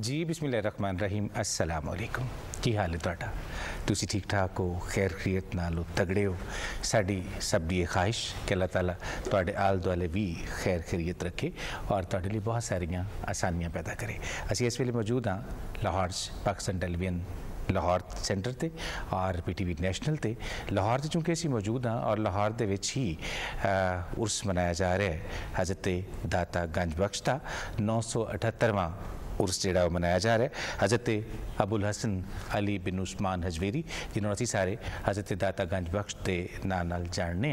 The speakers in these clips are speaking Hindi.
ਜੀ ਬਿਸਮਿਲ੍ਲਾਹਿਰ ਰਹਿਮਾਨ ਰਹੀਮ ਅਸਲਾਮ ਅਲੈਕੁਮ ਕੀ ਹਾਲ ਹੈ ਤੁਹਾਡਾ ਤੁਸੀਂ ਠੀਕ ਠਾਕ ਹੋ ਖੈਰ ਖਰੀਅਤ ਨਾਲ ਹੋ ਤਗੜੇ ਹੋ ਸਾਡੀ ਸਭ ਦੀ ਇਹ ਖਾਹਿਸ਼ ਕਿ ਅੱਲਾਹ ਤਾਲਾ ਤੁਹਾਡੇ ਆਲ ਦੁਆਲੇ ਵੀ ਖੈਰ ਖਰੀਅਤ ਰੱਖੇ ਔਰ ਤੁਹਾਡੇ ਲਈ ਬਹੁਤ ਸਾਰੀਆਂ ਆਸਾਨੀਆਂ ਪੈਦਾ ਕਰੇ ਅਸੀਂ ਇਸ ਵੇਲੇ ਮੌਜੂਦ ਹਾਂ ਲਾਹੌਰ 'ਚ ਪਾਕਿਸਤਾਨ ਟੈਲੀਵਿਜ਼ਨ ਲਾਹੌਰ ਸੈਂਟਰ ਤੇ ਔਰ ਪੀਟੀਵੀ ਨੈਸ਼ਨਲ ਤੇ ਲਾਹੌਰ 'ਚ ਚੁੰਕਿ ਅਸੀਂ ਮੌਜੂਦ ਹਾਂ ਔਰ ਲਾਹੌਰ ਦੇ ਵਿੱਚ ਹੀ ਅ, ਉਰਸ ਮਨਾਇਆ ਜਾ ਰਿਹਾ ਹੈ ਹਜ਼ਰਤ ਦਾਤਾ ਗੰਜ ਬਖਸ਼ ਦਾ 978ਵਾਂ उर्स जो मनाया जा रहा है। हज़रत अबुल हसन अली बिन उस्मान हजवेरी, जिन्होंने अभी सारे हज़रत दाता गंज बख्श के ना नाल जानने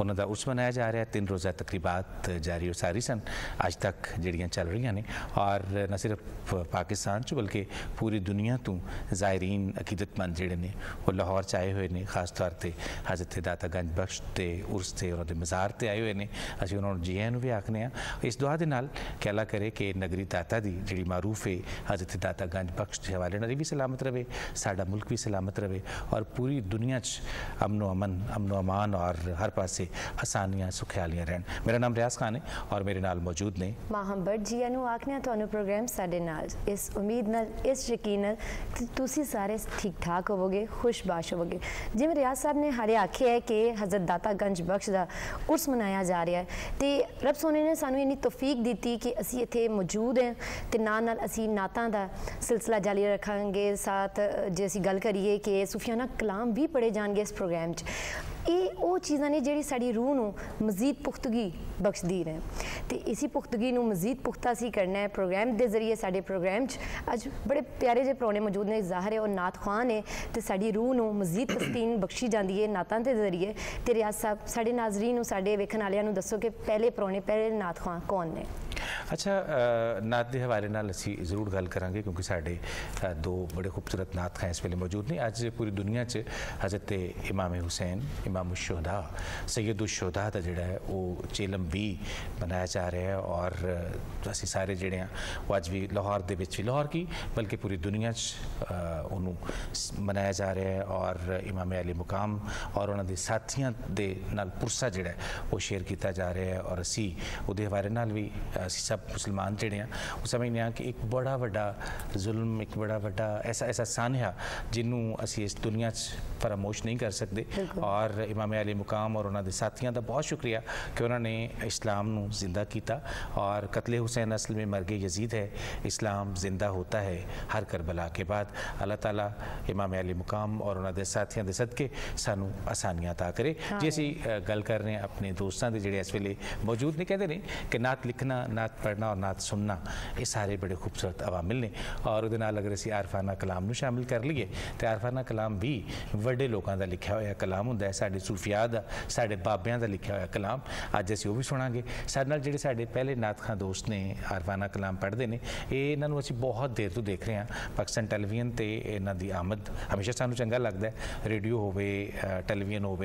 उन्होंने उर्स मनाया जा रहा है, तीन रोज़ा तकरीबात जारी और सारी सन। अज तक जल चल रही ने, और न सिर्फ़ पाकिस्तान च, बल्कि पूरी दुनिया तो जायरीन अकीदतमंद जोड़े ने, वो लाहौर च आए हुए हैं खास तौर पर हज़रत दाता गंज बख्श के उर्स से उन्होंने मज़ार से आए हुए हैं अभी उन्होंने जिया भी आखने इस दुआ के नाल कहला करे कि नगरी दाता की जी मारूफ ਅੱਲਾ ਕਰੇ ਕਿ ਨਗਰੀ ਦਾਤਾ ਦੀ ਜਿਹੜੀ ਮਾਰੂਫ ਹੈ ਹਜ਼ਰਤ ਦਾਤਾ ਗੰਜ ਬਖਸ਼ ਦੇ ਹਵਾਲੇ ਨਾਲ ਇਹ ਵੀ ਸਲਾਮਤ ਰਵੇ ਸਾਡਾ ਮੁਲਕ ਵੀ ਸਲਾਮਤ ਰਵੇ ਔਰ ਪੂਰੀ ਦੁਨੀਆ 'ਚ ਅਮਨ ਅਮਨ ਅਮਨ ਅਮਾਨ ਔਰ ਹਰ ਪਾਸੇ ਆਸਾਨੀਆਂ ਸੁਖਿਆਲੀਆਂ ਰਹਿਣ ਮੇਰਾ ਨਾਮ ਰਿਆਜ਼ ਖਾਨ ਹੈ ਔਰ ਮੇਰੇ ਨਾਲ ਮੌਜੂਦ ਨੇ ਮਾਹਮ ਬਟ ਜੀਆਂ ਨੂੰ ਆਖਣਾ ਤੁਹਾਨੂੰ ਪ੍ਰੋਗਰਾਮ ਸਾਡੇ ਨਾਲ ਇਸ ਉਮੀਦ ਨਾਲ ਇਸ ਯਕੀਨ ਨਾਲ ਕਿ ਤੁਸੀਂ ਸਾਰੇ ਠੀਕ ਠਾਕ ਹੋਵੋਗੇ ਖੁਸ਼ਬਾਸ਼ ਹੋਵੋਗੇ ਜਿਵੇਂ ਰਿਆਜ਼ ਸਾਹਿਬ ਨੇ ਹਾਲੇ ਆਖਿਆ ਹੈ ਕਿ ਹਜ਼ਰਤ ਦਾਤਾ ਗੰਜ ਬਖਸ਼ ਦਾ ਉਰਸ ਮਨਾਇਆ ਜਾ ਰਿਹਾ ਹੈ ਤੇ ਰੱਬ ਸੋਨੇ ਨੇ ਸਾਨੂੰ ਇੰਨੀ ਤੌਫੀਕ ਦਿੱਤੀ ਕਿ ਅਸੀਂ ਇੱਥੇ ਮੌਜੂਦ ਹਾਂ ਤੇ ਨਾਲ ਨਾਲ ਅਸੀਂ ਨਾਤਾਂ ਦਾ ਸਿਲਸਿਲਾ ਜਾਰੀ ਰੱਖਾਂਗੇ। ਸਾਥ ਜੇ ਅਸੀਂ ਗੱਲ ਕਰੀਏ ਕਿ ਸੂਫੀਆਨਾ ਕਲਾਮ ਵੀ ਪੜੇ ਜਾਣਗੇ ਇਸ ਪ੍ਰੋਗਰਾਮ 'ਚ। ਇਹ ਉਹ ਚੀਜ਼ਾਂ ਨੇ ਜਿਹੜੀ ਸਾਡੀ ਰੂਹ ਨੂੰ ਮਜ਼ੀਦ ਪੁਖਤਗੀ ਬਖਸ਼ਦੀ ਨੇ। ਤੇ ਇਸੀ ਪੁਖਤਗੀ ਨੂੰ ਮਜ਼ੀਦ ਪੁਖਤਾ ਸੀ ਕਰਨਾ ਹੈ ਪ੍ਰੋਗਰਾਮ ਦੇ ਜ਼ਰੀਏ ਸਾਡੇ ਪ੍ਰੋਗਰਾਮ 'ਚ। ਅੱਜ ਬੜੇ ਪਿਆਰੇ ਜਿਹੇ ਪ੍ਰੋਣੇ ਮੌਜੂਦ ਨੇ, ਜ਼ਾਹਰ ਹੈ ਉਹ ਨਾਤ ਖਾਨ ਨੇ। ਤੇ ਸਾਡੀ ਰੂਹ ਨੂੰ ਮਜ਼ੀਦ ਤਸਕੀਨ ਬਖਸ਼ੀ ਜਾਂਦੀ ਹੈ ਨਾਤਾਂ ਦੇ ਜ਼ਰੀਏ। ਤੇ ਰਿਆਜ਼ ਸਾਹਿਬ, ਸਾਡੇ ਨਾਜ਼ਰੀਨ ਨੂੰ, ਸਾਡੇ ਵੇਖਣ ਵਾਲਿਆਂ ਨੂੰ ਦੱਸੋ ਕਿ ਪਹਿਲੇ ਪ੍ਰੋਣੇ, ਪਹਿਲੇ ਨਾਤ ਖਾਨ ਕੌਣ ਨੇ? ਅੱਛਾ ਅ, ਨਾਤ ਦੇ ਹਵਾਲੇ ਨਾਲ ਅਸੀਂ ਜ਼ਰੂਰ ਗੱਲ ਕਰਾਂਗੇ ਕਿਉਂਕਿ ਸਾਡੇ ਅ, ਦੋ ਬੜੇ ਖੂਬਸੂਰਤ ਨਾਤ ਖਾਂ ਇਸ ਵੇਲੇ ਮੌਜੂਦ ਨੇ ਅੱਜ ਪੂਰੀ ਦੁਨੀਆ 'ਚ ਹਜ਼ਰਤ ਇਮਾਮ ਹੁਸੈਨ ਇਮਾਮ ਸ਼ੁਹਦਾ ਸੈਯਦ ਸ਼ੁਹਦਾ ਦਾ ਜਿਹੜਾ ਹੈ ਉਹ ਚੇਲਮ ਵੀ ਮਨਾਇਆ ਜਾ ਰਿਹਾ ਹੈ ਔਰ ਅ, ਅਸੀਂ ਸਾਰੇ ਜਿਹੜੇ ਆ ਉਹ ਅੱਜ ਵੀ ਲਾਹੌਰ ਦੇ ਵਿੱਚ ਵੀ ਲਾਹੌਰ ਕੀ ਬਲਕਿ ਪੂਰੀ ਦੁਨੀਆ 'ਚ ਅ, ਉਹਨੂੰ ਸ- ਮਨਾਇਆ ਜਾ ਰਿਹਾ ਹੈ ਔਰ ਇਮਾਮ ਅਲੀ ਮੁਕਾਮ ਔਰ ਉਹਨਾਂ ਦੇ ਸਾਥੀਆਂ ਦੇ ਨਾਲ ਪੁਰਸਾ ਜਿਹੜਾ ਹੈ ਉਹ ਸ਼ੇਅਰ ਕੀਤਾ ਜਾ ਰਿਹਾ ਹੈ ਔਰ ਅਸੀਂ ਉਹਦੇ ਹਵਾਲੇ ਨਾਲ ਵੀ ਅ, असी सब मुसलमान जड़े हाँ वो समझने कि एक बड़ा व्डा जुल्म एक बड़ा व्डा ऐसा ऐसा सन आ जिन्हों असी इस दुनिया फरामोश नहीं कर सकते और इमामे अली मुकाम और उन्होंने साथियों का बहुत शुक्रिया कि उन्होंने इस्लाम ज़िंदा किया और कतले हुसैन असल में मरगे यजीद है। इस्लाम ज़िंदा होता है हर करबला के बाद। अल्लाह तला इमामे अली मुकाम और उन्होंने साथियों के सदके सू आसानियाँ अदा करे। हाँ। जी असी गल कर रहे अपने दोस्तों के जोड़े इस वे मौजूद ने कहते हैं कि नात लिखना न कायनात पढ़ना और नात सुनना, ये सारे बड़े खूबसूरत अवामिल ने। और अगर असं आरफाना कलाम में शामिल कर लीए तो आरफाना कलाम भी व्डे लोगों का लिखा हुआ कलाम होंगे साढ़े सूफिया का साढ़े बाबा का लिखा हुआ कलाम। अज असं वह भी सुना साढ़े जोड़े साढ़े पहले नात खां दोस्त ने आरफाना कलाम पढ़ते हैं ये इन्हों बहुत देर तो देख रहे हैं पाकिस्तान टैलीविजन से इन्हों की आमद, हमेशा सू चंगा लगता है रेडियो हो टैलीविजन हो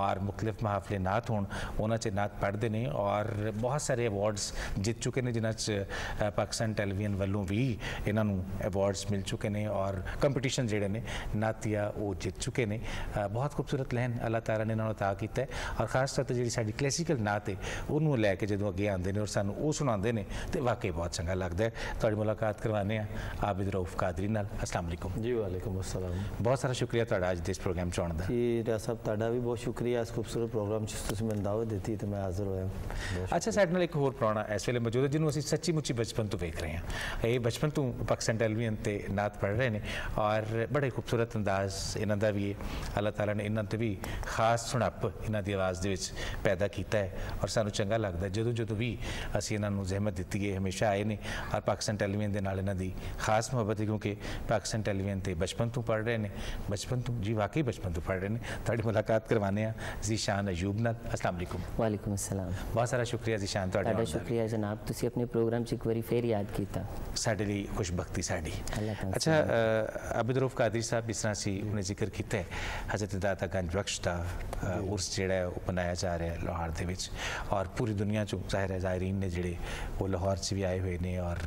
और मुख्तलिफ़ महाफले नात होना उन्होंने नात पढ़ते हैं और बहुत सारे अवार्ड्स जीत चुके ने जिन्हें पाकिस्तान टैलीविजन वालों भी इन्हों अवार्ड्स मिल चुके हैं और कंपीटिशन जोड़े ने नातिया वो जीत चुके ने। बहुत खूबसूरत लहन अल्लाह तारा ने इन्हों ता किया है और खास तौर पर जी सा क्लैसीकल नात उन्होंने लैके जो अगे आते हैं और सूँ सुना हैं तो वाकई बहुत चंगा लगता है। थोड़ी मुलाकात करवाने आबिद रऊफ कादरी असलम जी वालेकुम असलम बहुत सारा शुक्रिया अज इस प्रोग्राम चुन का जी डॉक्टर साहब ता भी बहुत शुक्रिया। इस खूबसूरत प्रोग्राम मैंने दावत दी तो मैं हाजिर हो अच्छा साढ़े एक होर पुराना इस वे ਵੇਲੇ ਮੌਜੂਦ ਹੈ ਜਿਹਨੂੰ ਅਸੀਂ ਸੱਚੀ ਮੁੱਚੀ ਬਚਪਨ ਤੋਂ ਵੇਖ ਰਹੇ ਹਾਂ ਇਹ ਬਚਪਨ ਤੋਂ ਪਾਕਿਸਤਾਨ ਟੈਲੀਵਿਜ਼ਨ ਤੇ ਨਾਤ ਪੜ੍ਹ ਰਹੇ ਨੇ ਔਰ ਬੜੇ ਖੂਬਸੂਰਤ ਅੰਦਾਜ਼ ਇਹਨਾਂ ਦਾ ਵੀ ਹੈ ਅੱਲਾਹ ਤਾਲਾ ਨੇ ਇਹਨਾਂ ਤੇ ਵੀ ਖਾਸ ਸੁਣੱਪ ਇਹਨਾਂ ਦੀ ਆਵਾਜ਼ ਦੇ ਵਿੱਚ ਪੈਦਾ ਕੀਤਾ ਹੈ ਔਰ ਸਾਨੂੰ ਚੰਗਾ ਲੱਗਦਾ ਹੈ ਜਦੋਂ ਜਦੋਂ ਵੀ ਅਸੀਂ ਇਹਨਾਂ ਨੂੰ ਜ਼ਹਿਮਤ ਦਿੱਤੀ ਹੈ ਹਮੇਸ਼ਾ ਆਏ ਨੇ ਔਰ ਪਾਕਿਸਤਾਨ ਟੈਲੀਵਿਜ਼ਨ ਦੇ ਨਾਲ ਇਹਨਾਂ ਦੀ ਖਾਸ ਮੁਹੱਬਤ ਹੈ ਕਿਉਂਕਿ ਪਾਕਿਸਤਾਨ ਟੈਲੀਵਿਜ਼ਨ ਤੇ ਬਚਪਨ ਤੋਂ ਪੜ੍ਹ ਰਹੇ ਨੇ ਬਚਪਨ ਤੋਂ ਜੀ ਵਾਕਈ ਬਚਪਨ ਤੋਂ ਪੜ੍ਹ ਰਹੇ ਨੇ ਤੁਹਾਡੀ ਮੁਲਾਕਾਤ ਕਰਵਾਉਂਦੇ ਆ ਜ਼ੀਸ਼ਾਨ ਅਯੂਬ ਨਾਲ ਅਸਲਾਮ ਅਲੈਕੁਮ ਵਾਲੇਕੁਮ ਅਸਲਾਮ ਬਹੁਤ ਸਾਰਾ ਸ਼ੁਕਰੀਆ ਜ਼ੀਸ਼ਾਨ ਤੁਹਾਡਾ ਤੁਹਾਡਾ ਆਉਣ ਦਾ। ਸ਼ੁਕਰੀਆ ਜਨਾਬ ਤੁਸੀਂ ਆਪਣੇ ਪ੍ਰੋਗਰਾਮ 'ਚ ਇੱਕ ਵਾਰੀ ਫੇਰ ਯਾਦ ਕੀਤਾ ਸਾਡੇ ਲਈ ਖੁਸ਼ਬਖਤੀ ਸਾਡੀ ਅੱਲਾਹ ਤਾਲਾ ਅੱਛਾ ਅ, ਅਬਦ ਰੂਫ ਕਾਦਰੀ ਸਾਹਿਬ ਜਿਸ ਤਰ੍ਹਾਂ ਸੀ ਉਹਨੇ ਜ਼ਿਕਰ ਕੀਤਾ ਹੈ ਹਜ਼ਰਤ ਦਾਤਾ ਗੰਜ ਬਖਸ਼ ਦਾ ਅ, ਉਰਸ ਜਿਹੜਾ ਹੈ ਉਹ ਮਨਾਇਆ ਜਾ ਰਿਹਾ ਹੈ ਲਾਹੌਰ ਦੇ ਵਿੱਚ ਔਰ ਪੂਰੀ ਦੁਨੀਆ ਚੋਂ ਜ਼ਾਹਿਰ ਹੈ ਜ਼ਾਇਰੀਨ ਨੇ ਜਿਹੜੇ ਉਹ ਲਾਹੌਰ 'ਚ ਵੀ ਆਏ ਹੋਏ ਨੇ ਔਰ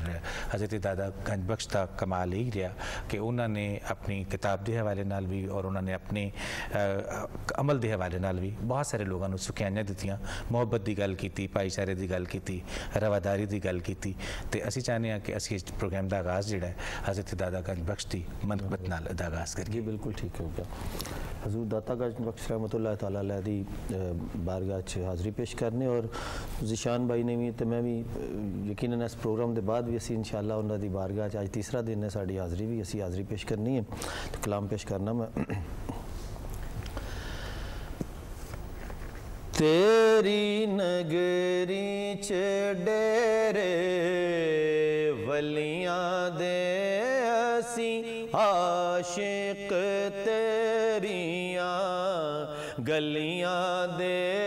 ਹਜ਼ਰਤ ਦਾਦਾ ਗੰਜ ਬਖਸ਼ ਦਾ ਕਮਾਲ ਇਹ ਰਿਹਾ ਕਿ ਉਹਨਾਂ ਨੇ ਆਪਣੀ ਕਿਤਾਬ ਦੇ ਹਵਾਲੇ ਨਾਲ ਵੀ ਔਰ ਉਹਨਾਂ ਨੇ ਆਪਣੇ ਅ, ਅਮਲ ਦੇ ਹਵਾਲੇ ਨਾਲ ਵੀ ਬਹੁਤ ਸਾਰੇ ਲੋਕਾਂ ਨੂੰ ਸੁਖਿਆਈਆਂ ਦਿੱਤੀਆਂ ਮੁਹੱਬਤ ਦੀ ਗੱਲ ਕੀਤੀ ਭਾਈਚਾਰੇ ਦੀ ਗੱਲ ਕੀਤੀ रवादारी की गल की असं चाहते ਚਾਹਨੇ कि ਕਿ ਅਸੀਂ प्रोग्राम का आगाज़ ਆਗਾਜ਼ ਜਿਹੜਾ ਹੈ ਹਜ਼ਰਤ ਦਾਦਾ ਗੰਜ ਬਖਸ਼ ਦੀ ਮੰਤਬਤ ਨਾਲ ਦਾ ਆਗਾਜ਼ ਕਰੀਏ ਜੀ हजूर, दाता गज बख्श रहमत ताला बारगाह च हाज़री पेश करने और जिशान भाई ने भी तो मैं भी यकीन इस प्रोग्राम के बाद भी असं इन शाला उन्होंने बारगाह अच्छ तीसरा दिन है साड़ी हाज़री भी असी हाज़री पेश करनी है। तो कलाम पेश करना मैं। तेरी नगरी च डेरे वलिया दे असी आशिक तेरिया गलिया दे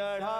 चढ़ा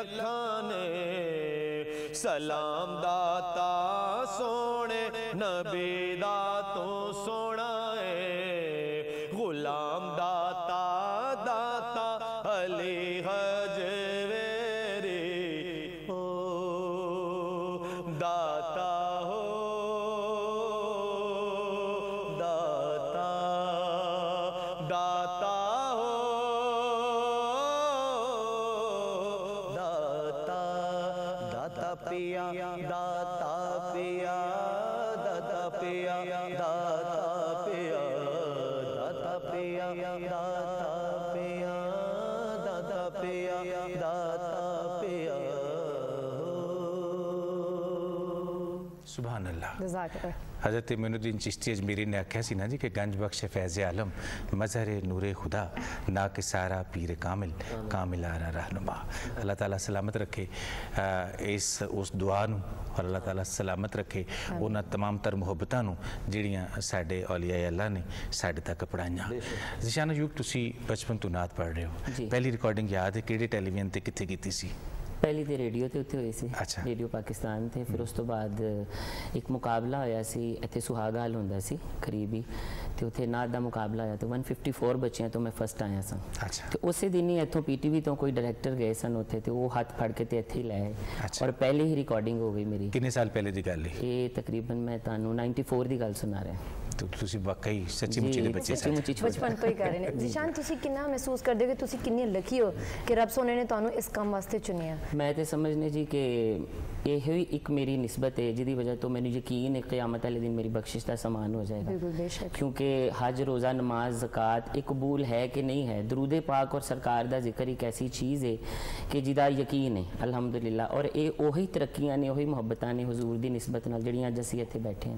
लखाने सलाम दाता ਸੁਭਾਨ ਅੱਲਾਹ ਜਜ਼ਾਕ ਅੱਲਾਹ हज़रत मोनुद्दीन चिश्ती अजमेरी ने आख्या सी ना जी कि गंज बख्श फैज़ आलम मज़हर नूर खुदा ना कि सारा पीर कामिल कामिल आरा रहनुमा अल्लाह ताला सलामत रखे अ, इस उस दुआ ਨੂੰ ਔਰ ਅੱਲਾਹ ਤਾਲਾ ਸਲਾਮਤ ਰੱਖੇ ਉਹਨਾਂ तमाम ਤਰ ਮੁਹੱਬਤਾਂ ਨੂੰ ਜਿਹੜੀਆਂ ਸਾਡੇ ਔਲੀਆ ਅੱਲਾ ਨੇ ਸਾਡੇ ਤੱਕ ਪੜਾਈਆਂ ਜ਼ਿਸ਼ਾਨ ਅਯੂਬ ਤੁਸੀਂ ਬਚਪਨ ਤੋਂ ਨਾਤ ਪੜ੍ਹ ਰਹੇ ਹੋ ਜੀ। ਪਹਿਲੀ ਰਿਕਾਰਡਿੰਗ ਯਾਦ ਹੈ ਕਿਹੜੇ ਟੈਲੀਵਿਜ਼ਨ ਤੇ ਕਿੱਥੇ ਕੀਤੀ ਸੀ ਪਹਿਲੀ ਤੇ ਰੇਡੀਓ ਤੇ ਉੱਥੇ ਹੋਈ ਸੀ ਅੱਛਾ। ਰੇਡੀਓ ਪਾਕਿਸਤਾਨ ਤੇ ਫਿਰ ਉਸ ਤੋਂ ਬਾਅਦ ਇੱਕ ਮੁਕਾਬਲਾ ਹੋਇਆ ਸੀ ਇੱਥੇ ਸੁਹਾਗਾਲ ਹੁੰਦਾ ਸੀ ਕਰੀਬੀ ਤੇ ਉੱਥੇ ਨਾਦ ਦਾ ਮੁਕਾਬਲਾ ਹੋਇਆ ਤੇ 154 ਬੱਚਿਆਂ ਤੋਂ ਮੈਂ ਫਸਟ ਆਇਆ ਸਾਂ ਅੱਛਾ ਤੇ ਉਸੇ ਦਿਨ ਹੀ ਇੱਥੋਂ ਪੀਟੀਵੀ ਤੋਂ ਕੋਈ ਡਾਇਰੈਕਟਰ ਗਏ ਸਨ ਉੱਥੇ ਤੇ ਉਹ ਹੱਥ ਫੜ ਕੇ ਤੇ ਇੱਥੇ ਹੀ ਲੈ ਆਏ ਅੱਛਾ। ਔਰ ਪਹਿਲੇ ਹੀ ਰਿਕਾਰਡਿੰਗ ਹੋ ਗਈ ਮੇਰੀ ਕਿੰਨੇ ਸਾਲ ਪਹਿਲੇ ਦੀ ਗੱਲ ਹੈ ਇਹ ਤਕਰੀਬਨ ਮੈਂ ਤੁਹਾਨੂੰ 94 ਦੀ ਗੱਲ ਸੁਣਾ ਰਿਹਾ ਤੇ ਤੁਸੀਂ ਵਾਕਈ ਸੱਚੀ ਮੁੱਚੀ ਦੇ ਜੀ, ਬੱਚੇ ਸੱਚੀ ਸਨ ਮੁੱਚੀ ਛੋਟੇ ਬਚਪਨ ਤੋਂ ਹੀ ਕਰ ਰਹੇ ਨੇ ਜਿਸ਼ਾਨ ਤੁਸੀਂ ਕਿੰਨਾ ਮਹਿਸੂਸ ਕਰਦੇ ਹੋ ਕਿ ਤੁਸੀਂ ਕਿੰਨੇ ਲੱਕੀ ਹੋ ਕਿ ਰੱਬ ਸੋਨੇ ਨੇ ਤੁਹਾਨੂੰ ਇਸ ਕੰਮ ਵਾਸਤੇ ਚੁਣਿਆ ਮੈਂ ਤੇ ਸਮਝਨੇ ਜੀ ਕਿ ਇਹ ਹੀ ਇੱਕ ਮੇਰੀ ਨਿਸਬਤ ਹੈ ਜਿਹਦੀ ਵਜ੍ਹਾ ਤੋਂ ਮੈਨੂੰ ਯਕੀਨ ਹੈ ਕਿਆਮਤ ਵਾਲੇ ਦਿਨ ਮੇਰੀ ਬਖਸ਼ਿਸ਼ ਦਾ ਸਮਾਨ ਹੋ ਜਾਏਗਾ ਬਿਲਕੁਲ ਬੇਸ਼ੱਕ क्योंकि हज रोज़ा नमाज ज़क़़त ये कबूल है कि नहीं है दरूद पाक और सरकार ਦਾ ਜ਼ਿਕਰ ਇੱਕ ਐਸੀ ਚੀਜ਼ ਹੈ ਕਿ ਜਿਹਦਾ ਯਕੀਨ ਹੈ ਅਲਹਮਦੁਲਿਲਾ ਔਰ ਇਹ ਉਹੀ ਤਰੱਕੀਆਂ ਨੇ ਉਹੀ ਮੁਹੱਬਤਾਂ ਨੇ ਹਜ਼ੂਰ ਦੀ ਨਿਸਬਤ ਨਾਲ ਜਿਹੜੀਆਂ ਅੱਜ ਅਸੀਂ ਇੱਥੇ ਬੈਠੇ ਹਾਂ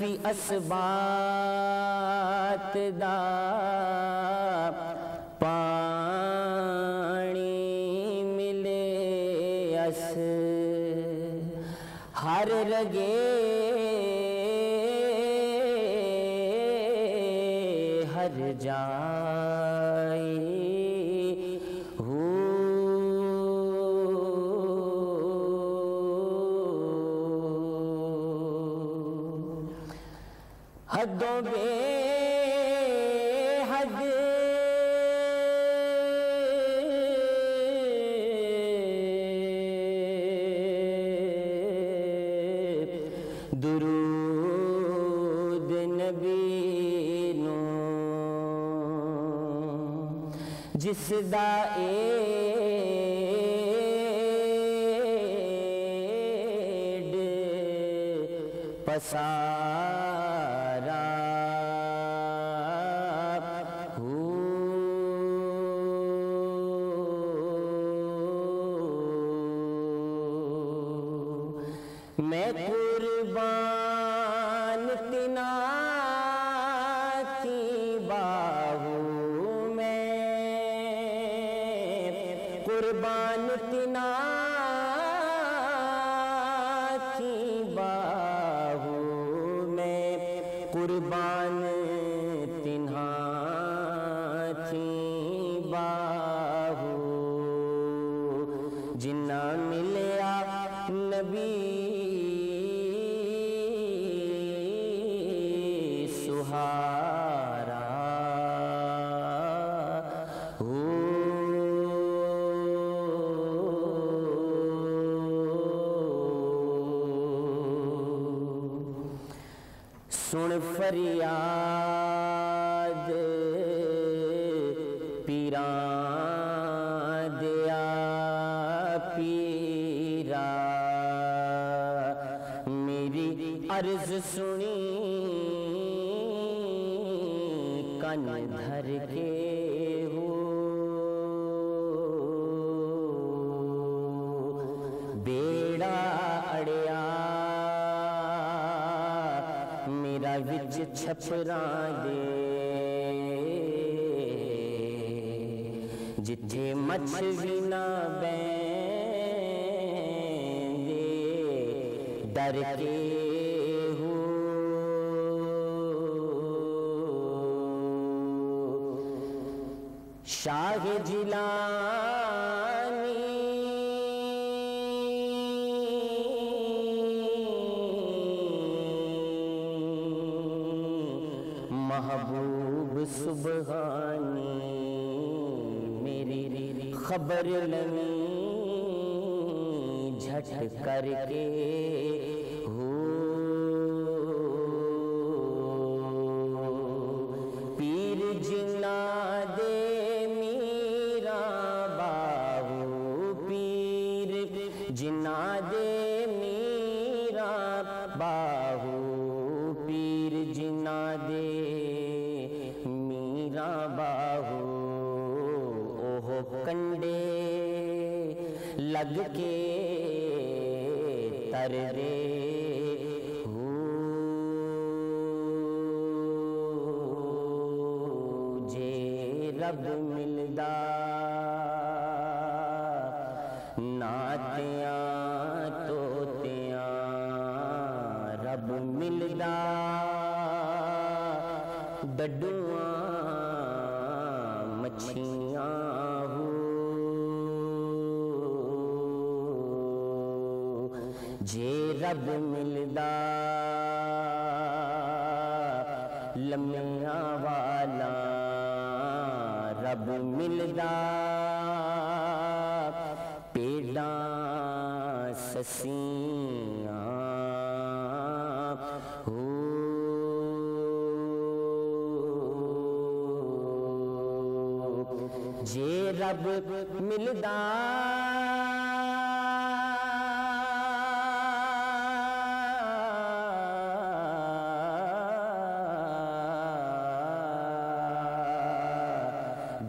नफी असबात दा पानी मिले अस। हर रगे जिस दा एड पसा बाहू जिन्ना मिलया नबी। सुहारा सुन फरियाद बेड़ा अड़िया। मेरा बिच छपरा दे जिथे मछली ना बे डर के खबर लवी झट करके हो रब मिलदा। नातियाँ तोतियाँ रब मिलदा। डडुआं मच्छियाँ हो। जे रब मिलदा। पेड़ा ससिया। हो जे रब मिलदा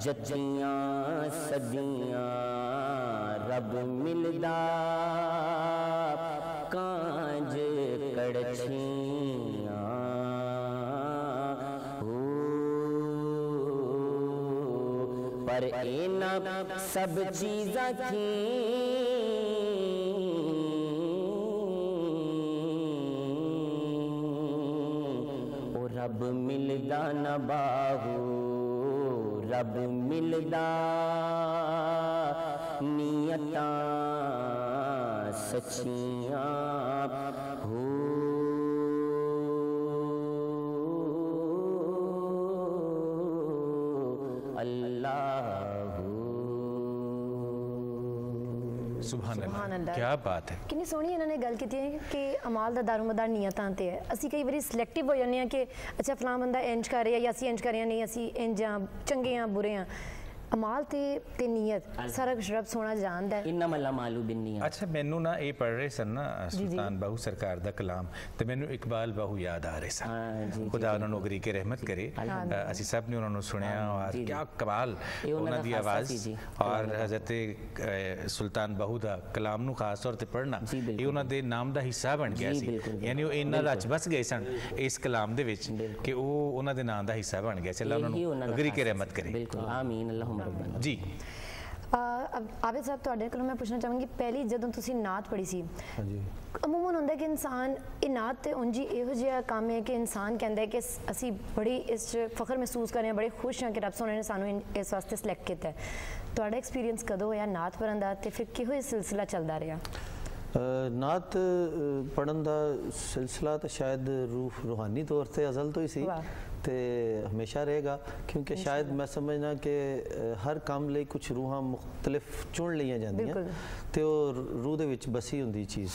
जतियाँ सदियाँ रब मिलदा कांज कड़छियाँ। पर एना सब चीज़ां की रब मिलदा न बाहू नियत सच्चियाँ हो। अल्लाह ਸੁਭਾਨ ਸੁਭਾਨ ਅੱਲਾਹ ਅੱਲਾਹ। ਕੀ ਬਾਤ ਹੈ ਕਿੰਨੀ ਸੋਹਣੀ ਇਹਨਾਂ ਨੇ ਗੱਲ ਕੀਤੀ ਹੈ ਕਿ ਅਮਾਲ ਦਾ ਦਾਰੋਮਦਾਰ ਨੀਅਤਾਂ ਤੇ ਹੈ ਅਸੀਂ ਕਈ ਵਾਰੀ ਸਿਲੈਕਟਿਵ ਹੋ ਜਾਂਦੇ ਹਾਂ ਕਿ ਅੱਛਾ ਫਲਾਂ ਬੰਦਾ ਇੰਜ ਕਰ ਰਿਹਾ ਜਾਂ ਅਸੀਂ ਇੰਜ ਕਰ ਰਹੇ ਹਾਂ ਨਹੀਂ ਅਸੀਂ ਇੰਜ ਆ ਚੰਗੇ ਆ ਬੁਰੇ ਆ ਅਮਾਲ ਤੇ ਤੇ ਨੀਅਤ ਸਰਕ ਸ਼ਰਬ ਸੋਣਾ ਜਾਣਦਾ ਹੈ ਇਨਮ ਅੱਲਾ ਮਾਲੂ ਬਿਨ ਨੀਅਤ ਅੱਛਾ ਮੈਨੂੰ ਨਾ ਇਹ ਪੜ ਰਹੇ ਸਨ ਨਾ ਸੁਲਤਾਨ ਬਾਹੂ ਸਰਕਾਰ ਦਾ ਕਲਾਮ ਤੇ ਮੈਨੂੰ ਇਕਬਾਲ ਬਾਹੂ ਯਾਦ ਆ ਰਹੇ ਸਨ ਖੁਦਾ ਉਹਨਾਂ ਨੂੰ ਗਰੀ ਕੇ ਰਹਿਮਤ ਕਰੇ ਅਸੀਂ ਸਭ ਨੇ ਉਹਨਾਂ ਨੂੰ ਸੁਣਿਆ ਔਰ ਕੀ ਕਮਾਲ ਉਹਨਾਂ ਦੀ ਆਵਾਜ਼ ਔਰ ਹਜ਼ਰਤ ਸੁਲਤਾਨ ਬਾਹੂ ਦਾ ਕਲਾਮ ਨੂੰ ਖਾਸ ਤੌਰ ਤੇ ਪੜਨਾ ਇਹ ਉਹਨਾਂ ਦੇ ਨਾਮ ਦਾ ਹਿੱਸਾ ਬਣ ਗਿਆ ਸੀ ਯਾਨੀ ਉਹ ਇੰਨਾ ਰਚ ਬਸ ਗਏ ਸਨ ਇਸ ਕਲਾਮ ਦੇ ਵਿੱਚ ਕਿ ਉਹ ਉਹਨਾਂ ਦੇ ਨਾਮ ਦਾ ਹਿੱਸਾ ਬਣ ਗਿਆ ਸੀ ਅੱਲਾ ਉਹਨਾਂ ਨੂੰ ਗਰੀ ਕੇ ਰਹਿਮਤ ਕਰੇ ਬਿਲਕੁਲ ਆਮੀਨ ਅੱਲਾਹੁਮ ਅਮਨ ਜੀ। ਆਬਿਦ ਸਾਹਿਬ ਤੁਹਾਡੇ ਕੋਲੋਂ ਮੈਂ ਪੁੱਛਣਾ ਚਾਹਾਂਗੀ ਪਹਿਲੀ ਜਦੋਂ ਤੁਸੀਂ ਨਾਤ ਪੜ੍ਹੀ ਸੀ ਹਾਂਜੀ। ਅਮੂਮਨ ਹੁੰਦਾ ਕਿ ਇਨਸਾਨ ਇਹ ਨਾਤ ਤੇ ਉਂਜੀ ਇਹੋ ਜਿਹਾ ਕੰਮ ਹੈ ਕਿ ਇਨਸਾਨ ਕਹਿੰਦਾ ਕਿ ਅਸੀਂ ਬੜੀ ਇਸ ਫਖਰ ਮਹਿਸੂਸ ਕਰ ਰਹੇ ਬੜੇ ਖੁਸ਼ ਹਾਂ ਕਿ ਰੱਬ ਸੋਹਣੇ ਨੇ ਸਾਨੂੰ ਇਸ ਵਾਸਤੇ ਸਿਲੈਕਟ ਕੀਤਾ ਹੈ। ਤੁਹਾਡਾ ਐਕਸਪੀਰੀਅੰਸ ਕਦੋਂ ਹੋਇਆ ਨਾਤ ਪੜਨ ਦਾ ਤੇ ਫਿਰ ਕਿਹੋ ਇਹ ਸਿਲਸਿਲਾ ਚੱਲਦਾ ਰਿਹਾ? ਨਾਤ ਪੜਨ ਦਾ ਸਿਲਸਿਲਾ ਤਾਂ ਸ਼ਾਇਦ ਰੂਹ ਰੂਹਾਨੀ ਤੌਰ ਤੇ ਅਜ਼ਲ ਤੋਂ ਹੀ ਸੀ। ਤੇ ਹਮੇਸ਼ਾ ਰਹੇਗਾ ਕਿਉਂਕਿ ਸ਼ਾਇਦ ਮੈਂ ਸਮਝਣਾ ਕਿ ਅ, ਹਰ ਕੰਮ ਲਈ ਕੁਝ ਰੂਹਾਂ ਮੁxtਲਫ ਚੁਣ ਲਈਆਂ ਜਾਂਦੀਆਂ ਬਿਲਕੁਲ। ਤੇ ਉਹ ਰੂਹ ਦੇ ਵਿੱਚ ਬਸੀ ਹੁੰਦੀ ਚੀਜ਼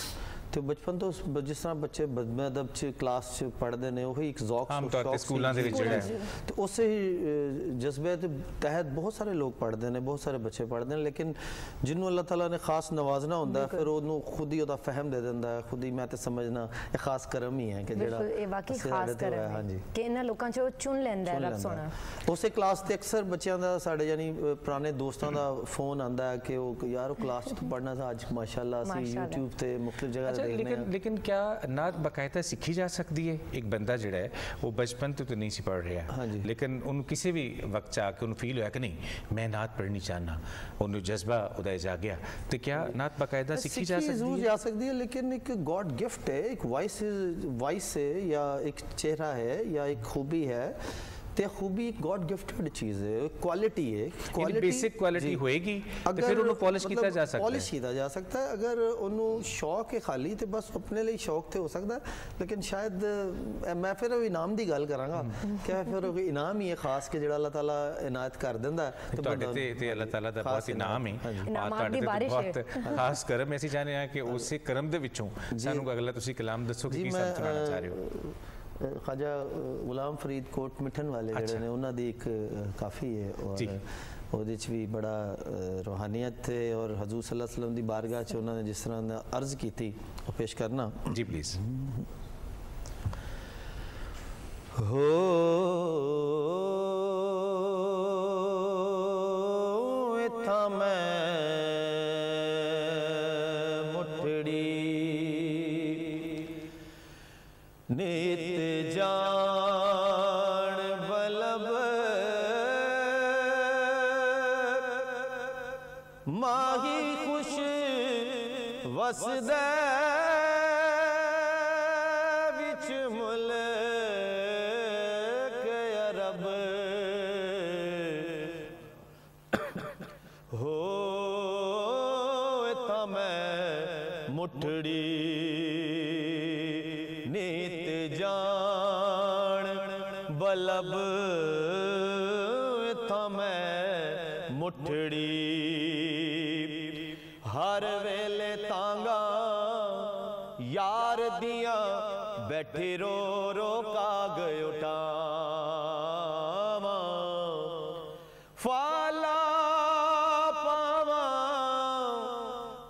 ਤੇ ਬਚਪਨ ਤੋਂ ਬ- ਜਿਸ ਤਰ੍ਹਾਂ ਬੱਚੇ ਬਦਮਦਬ ਚ ਕਲਾਸ ਚ ਪੜ੍ਹਦੇ ਨੇ ਉਹੀ ਇੱਕ ਜ਼ੌਕ ਆਮ ਤੌਰ ਤੇ ਸ਼ੌਕ ਸੀ ਸਕੂਲਾਂ ਦੇ ਵਿੱਚ ਜਿਹੜਾ ਹੈ। ਤੇ ਉਸੇ ਹੀ ਅ, ਜਜ਼ਬੇ ਦੇ ਤਹਿਤ ਬਹੁਤ ਸਾਰੇ ਲੋਕ ਪੜ੍ਹਦੇ ਨੇ ਬਹੁਤ ਸਾਰੇ ਬੱਚੇ ਪੜ੍ਹਦੇ ਨੇ ਲੇਕਿਨ ਜਿਹਨੂੰ ਅੱਲਾਹ ਤਾਲਾ ਨੇ ਖਾਸ ਨਵਾਜ਼ਣਾ ਹੁੰਦਾ ਹੈ, ਫਿਰ ਉਹਨੂੰ ਖੁਦ ਹੀ ਉਹਦਾ ਫਹਿਮ ਦੇ ਦਿੰਦਾ ਹੈ ਖੁਦ ਹੀ ਮੈਂ ਤੇ ਸਮਝਣਾ ਇਹ ਖਾਸ ਕਰਮ ਹੀ ਹੈ ਕਿ ਜਿਹੜਾ ਬਿਲਕੁਲ ਇਹ ਵਾਕਈ ਅਸੀਂ ਖਾਸ ਸਾਡੇ ਤੇ ਹੋਇਆ, ਕਰਮ ਹੈ ਹਾਂਜੀ ਕਿ ਇਹਨਾਂ ਲੋਕਾਂ 'ਚ ਉਹ ਚੁਣ ਲੈਂਦਾ ਹੈ ਚੁਣ ਰੱਬ ਲੈਂਦਾ ਸੋਹਣਾ ਹੈ। ਉਸੇ ਕਲਾਸ ਤੇ ਅਕਸਰ ਬੱਚਿਆਂ ਦਾ ਸਾਡੇ ਯਾਨੀ ਅ, ਪੁਰਾਣੇ ਦੋਸਤਾਂ ਦਾ ਫੋਨ ਆਂਦਾ ਹੈ ਕਿ ਉਹ ਯਾਰ ਉਹ ਕਲਾਸ ਚ ਪੜ੍ਹਨਾ ਸੀ ਅੱਜ ਮਾਸ਼ਾਅੱਲਾ ਅਸੀਂ ਮਾਸ਼ਾਅੱਲਾ। YouTube ਤੇ ਮੁxtਲਫ ਜਗ੍ਹਾ ਅੱਛਾ ਤੇ लेकिन लेकिन क्या नात बाकायदा सीखी जा सकती है? एक बंदा जोड़ा है वो बचपन तो, तो नहीं सी पढ़ रहा हाँ। जी। लेकिन उन किसी भी वक्त आके उन्होंने फील होया कि नहीं मैं नात पढ़नी चाहना। उन्होंने जज्बा उदय जा गया। तो क्या नात बाकायदा सीखी जा सकती है? जा सकती है लेकिन एक गॉड गिफ्ट है एक वॉइस वॉइस है या एक चेहरा है या एक खूबी है। ਤੇ ਖੂਬੀ ਗੋਡ ਗਿਫਟਡ ਚੀਜ਼ ਹੈ ਕੁਆਲਿਟੀ ਹੈ basic quality ਜੀ। ਹੋਏਗੀ ਤੇ ਅਗਰ ਫਿਰ ਉਹਨੂੰ polish ਕੀਤਾ ਮਤਲਬ ਜਾ ਸਕਦਾ ਹੈ। polish ਕੀਤਾ ਜਾ ਸਕਦਾ ਹੈ ਅਗਰ ਉਹਨੂੰ ਸ਼ੌਕ ਹੈ ਖਾਲੀ ਤੇ ਬਸ ਆਪਣੇ ਲਈ ਸ਼ੌਕ ਤੇ ਹੋ ਸਕਦਾ ਹੈ। ਲੇਕਿਨ ਸ਼ਾਇਦ ਅ, ਮੈਂ ਫਿਰ ਉਹ ਇਨਾਮ ਦੀ ਗੱਲ ਕਰਾਂਗਾ ਕਿ ਫਿਰ ਉਹ ਇਨਾਮ ਹੀ ਹੈ ਖਾਸ ਕਿ ਜਿਹੜਾ ਅੱਲਾਹ ਤਾਲਾ ਇਨਾਇਤ ਕਰ ਦਿੰਦਾ ਹੈ ਤੇ ਤੁਹਾਡੇ ਬੰਦਾ- ਤੇ ਤੇ ਅੱਲਾਹ ਤਾਲਾ ਦਾ ਖਾਸ ਬਹੁਤ ਇਨਾਮ ਹੈ ਹਾਂਜੀ। ਔਰ ਇਨਾਮਾਂ ਤੁਹਾਡੇ ਦੀ ਤੇ ਬਾਰਿਸ਼ ਹੈ। ਬਹੁਤ ਖਾਸ ਕਰਮ ਹੈ। ਅਸੀਂ ਚਾਹੁੰਦੇ ਹਾਂ ਕਿ ਉਸੇ ਕਰਮ ਦੇ ਵਿੱਚੋਂ ਸਾਨੂੰ ਅਗਲਾ ਤੁਸੀਂ ਕਲਾਮ ਦੱਸੋ ਕਿ ਜੀ ਕੀ ਮੈਂ ਸਭ ਸੁਣਾਉਣਾ ਚਾਹ ਰਹੇ ਹੋ ਅ, ਖਾਜਾ ਗੁਲਾਮ ਫਰੀਦ ਕੋਟ ਮਿੱਠਨ ਵਾਲੇ ਜਿਹੜੇ ਨੇ ਉਹਨਾਂ ਦੀ ਇੱਕ ਕਾਫੀ ਹੈ ਔਰ ਉਹਦੇ ਚ ਵੀ ਬੜਾ ਰੋਹਾਨੀਅਤ ਹੈ ਔਰ ਹਜ਼ੂਰ ਸੱਲੱਲਾਹੁ ਅਲੈਹਿ ਵਸੱਲਮ ਦੀ ਬਾਰਗਾਹ ਚ ਉਹਨਾਂ ਨੇ ਜਿਸ ਤਰ੍ਹਾਂ ਦਾ ਅਰਜ਼ ਕੀਤੀ ਉਹ ਪੇਸ਼ ਕਰਨਾ ਜੀ ਪਲੀਜ਼ ਹੋ ਇਥਾ ਮੈਂ नित जा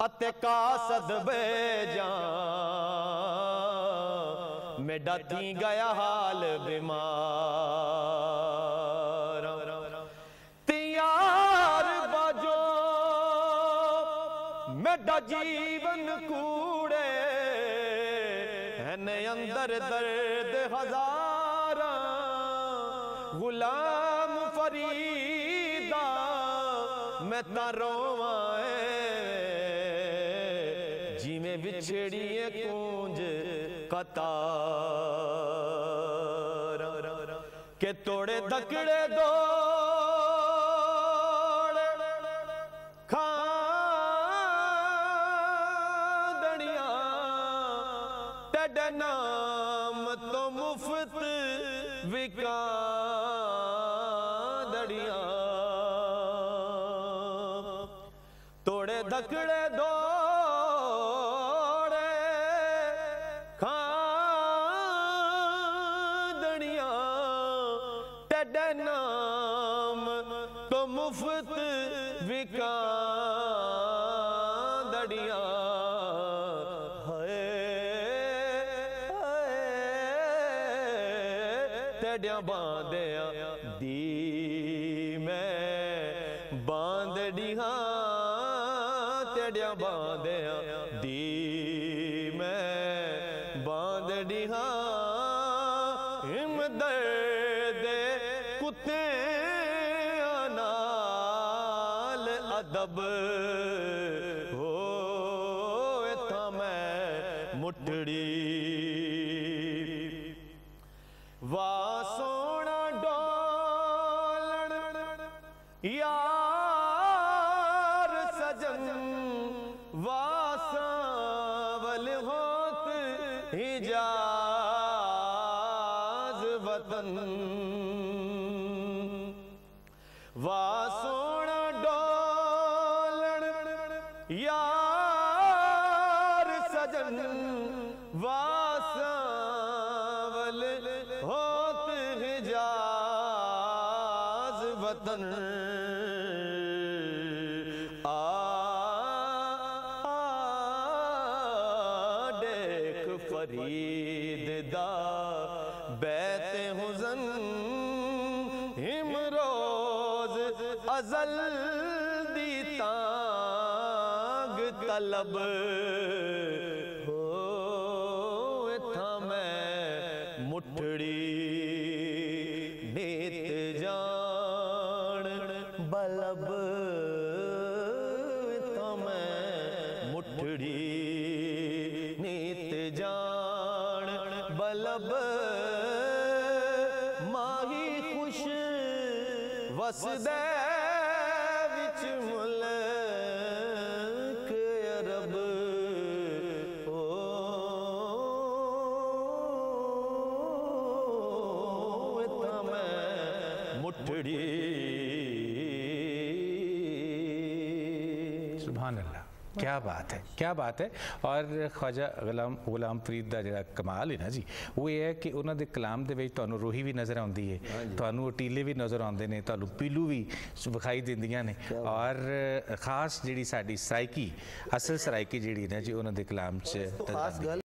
अते का सदबे जा मेडा थी गया हाल बीमार। तियार बाजो। मेडा जीवन कूड़े। हैं अंदर दर्द हज़ार। गुलाम फरीदा। मैं तारों ਛੇੜੀਏ ਕੂੰਜ ਕਤਾਰ ਕੇ ਤੋੜੇ ਤਕੜੇ ਦੋ ਖਾਦਣੀਆਂ ਤੇ ਡਨਾ ડીહા તેડ્યા બા यार सजन वा लब माही खुश वसदे विच ਕੀ ਬਾਤ ਹੈ ਕੀ ਬਾਤ ਹੈ ਔਰ ਖਵਾਜਾ ਗੁਲਾਮ ਗੁਲਾਮ ਫਰੀਦ ਦਾ ਜਿਹੜਾ ਕਮਾਲ ਹੈ ਨਾ ਜੀ ਉਹ ਇਹ ਹੈ ਕਿ ਉਹਨਾਂ ਦੇ ਕਲਾਮ ਦੇ ਵਿੱਚ ਤੁਹਾਨੂੰ ਰੋਹੀ ਵੀ ਨਜ਼ਰ ਆਉਂਦੀ ਹੈ ਤੁਹਾਨੂੰ ਟੀਲੇ ਵੀ ਨਜ਼ਰ ਆਉਂਦੇ ਨੇ ਤੁਹਾਨੂੰ ਪੀਲੂ ਵੀ ਵਿਖਾਈ ਦਿੰਦੀਆਂ ਨੇ ਔਰ ਖਾਸ ਜਿਹੜੀ ਸਾਡੀ ਸਰਾਇਕੀ ਅਸਲ ਸਰਾਇਕੀ ਜਿਹੜੀ ਹੈ ਨਾ ਜੀ ਉਹਨਾਂ ਦੇ ਕਲਾਮ 'ਚ ਨਜ਼ਰ ਖਾਸ ਆਉਂਦੀ ਹੈ। ਗੱਲ